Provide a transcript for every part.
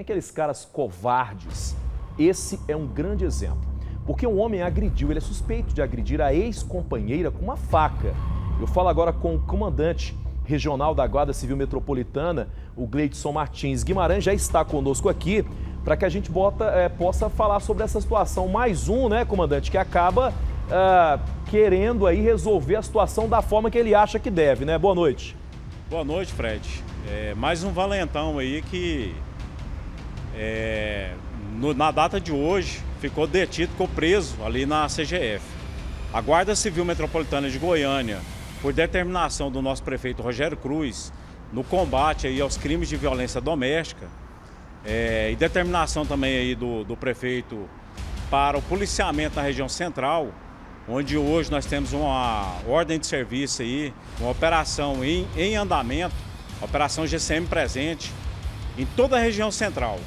Tem aqueles caras covardes. Esse é um grande exemplo. Porque um homem agrediu, ele é suspeito de agredir a ex-companheira com uma faca. Eu falo agora com o comandante regional da Guarda Civil Metropolitana, o Gleidson Martins Guimarães, já está conosco aqui para que a gente bota, é, possa falar sobre essa situação. Mais um, né, comandante, que acaba uh, querendo aí resolver a situação da forma que ele acha que deve, né? Boa noite. Boa noite, Fred. É, mais um valentão aí que é, no, na data de hoje ficou detido, ficou preso ali na CGF. A Guarda Civil Metropolitana de Goiânia, por determinação do nosso prefeito Rogério Cruz, no combate aí aos crimes de violência doméstica, é, e determinação também aí do, do prefeito para o policiamento na região central, onde hoje nós temos uma ordem de serviço aí, uma operação em, em andamento, operação GCM presente em toda a região central.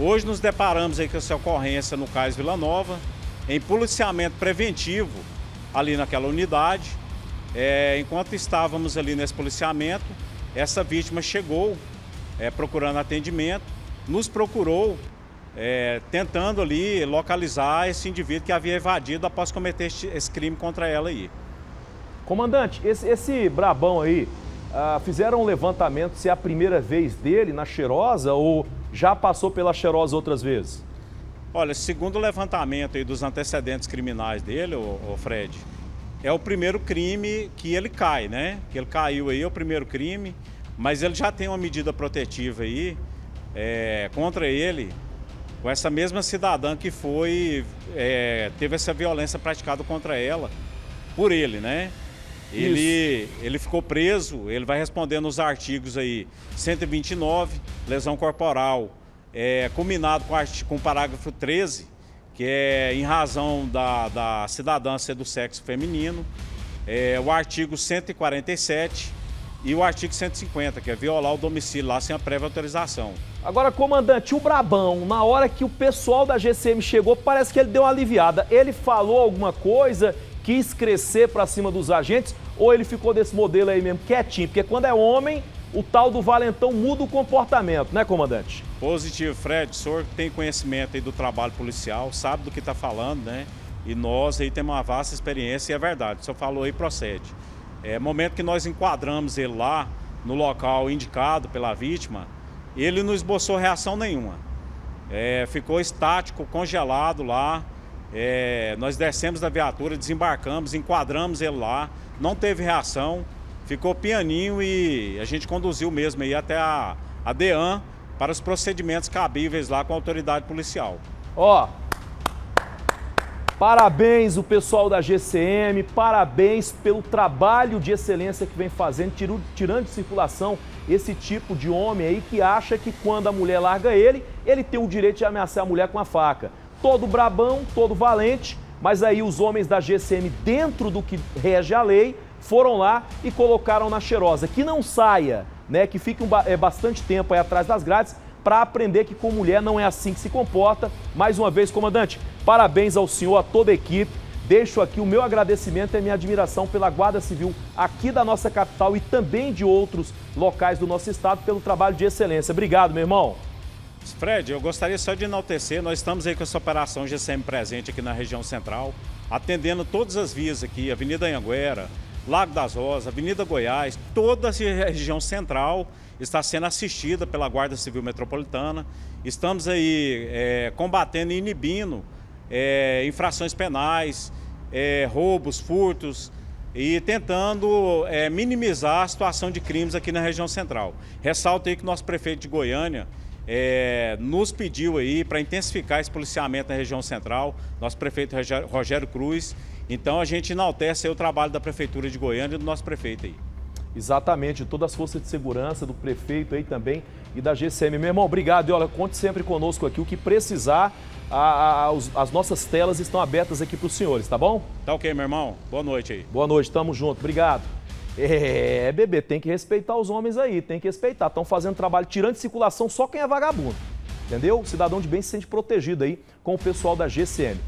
Hoje nos deparamos aí com essa ocorrência no Cais Vila Nova, em policiamento preventivo ali naquela unidade. É, enquanto estávamos ali nesse policiamento, essa vítima chegou é, procurando atendimento nos procurou é, tentando ali localizar esse indivíduo que havia evadido após cometer esse crime contra ela aí. Comandante, esse, esse brabão aí, ah, fizeram um levantamento se é a primeira vez dele na Cheirosa ou já passou pela Cheirosa outras vezes? Olha, segundo o levantamento dos antecedentes criminais dele, o, o Fred, é o primeiro crime que ele cai, né? Que ele caiu aí, é o primeiro crime, mas ele já tem uma medida protetiva aí é, contra ele com essa mesma cidadã que foi é, teve essa violência praticada contra ela por ele, né? Ele, ele ficou preso, ele vai responder nos artigos aí. 129, lesão corporal, é, combinado com, com o parágrafo 13, que é em razão da, da cidadã ser do sexo feminino, é, o artigo 147, e o artigo 150, que é violar o domicílio lá sem a prévia autorização. Agora, comandante, o Brabão, na hora que o pessoal da GCM chegou, parece que ele deu uma aliviada. Ele falou alguma coisa, quis crescer para cima dos agentes, ou ele ficou desse modelo aí mesmo, quietinho? Porque quando é homem, o tal do valentão muda o comportamento, né, comandante? Positivo, Fred. O senhor tem conhecimento aí do trabalho policial, sabe do que está falando, né? E nós aí temos uma vasta experiência e é verdade. O senhor falou aí, procede. É, momento que nós enquadramos ele lá, no local indicado pela vítima, ele não esboçou reação nenhuma. É, ficou estático, congelado lá. É, nós descemos da viatura, desembarcamos, enquadramos ele lá, não teve reação, ficou pianinho e a gente conduziu mesmo aí até a, a DEAN para os procedimentos cabíveis lá com a autoridade policial. Ó, oh, Parabéns o pessoal da GCM, parabéns pelo trabalho de excelência que vem fazendo, tirando de circulação esse tipo de homem aí que acha que quando a mulher larga ele, ele tem o direito de ameaçar a mulher com a faca. Todo brabão, todo valente, mas aí os homens da GCM, dentro do que rege a lei, foram lá e colocaram na cheirosa. Que não saia, né? Que fique um, é, bastante tempo aí atrás das grades para aprender que com mulher não é assim que se comporta. Mais uma vez, comandante, parabéns ao senhor, a toda a equipe. Deixo aqui o meu agradecimento e a minha admiração pela Guarda Civil aqui da nossa capital e também de outros locais do nosso estado pelo trabalho de excelência. Obrigado, meu irmão. Fred, eu gostaria só de enaltecer, nós estamos aí com essa operação GCM presente aqui na região central, atendendo todas as vias aqui, Avenida Anhanguera, Lago das Rosas, Avenida Goiás, toda a região central está sendo assistida pela Guarda Civil Metropolitana. Estamos aí é, combatendo e inibindo é, infrações penais, é, roubos, furtos e tentando é, minimizar a situação de crimes aqui na região central. Ressalto aí que nosso prefeito de Goiânia é, nos pediu aí para intensificar esse policiamento na região central, nosso prefeito Rogério Cruz. Então a gente enaltece o trabalho da Prefeitura de Goiânia e do nosso prefeito aí. Exatamente, todas as forças de segurança, do prefeito aí também e da GCM. Meu irmão, obrigado e olha, conte sempre conosco aqui. O que precisar, a, a, as nossas telas estão abertas aqui para os senhores, tá bom? Tá ok, meu irmão. Boa noite aí. Boa noite, tamo junto. Obrigado. É, bebê, tem que respeitar os homens aí, tem que respeitar. Estão fazendo trabalho, tirando de circulação só quem é vagabundo. Entendeu? Cidadão de bem se sente protegido aí com o pessoal da GCM.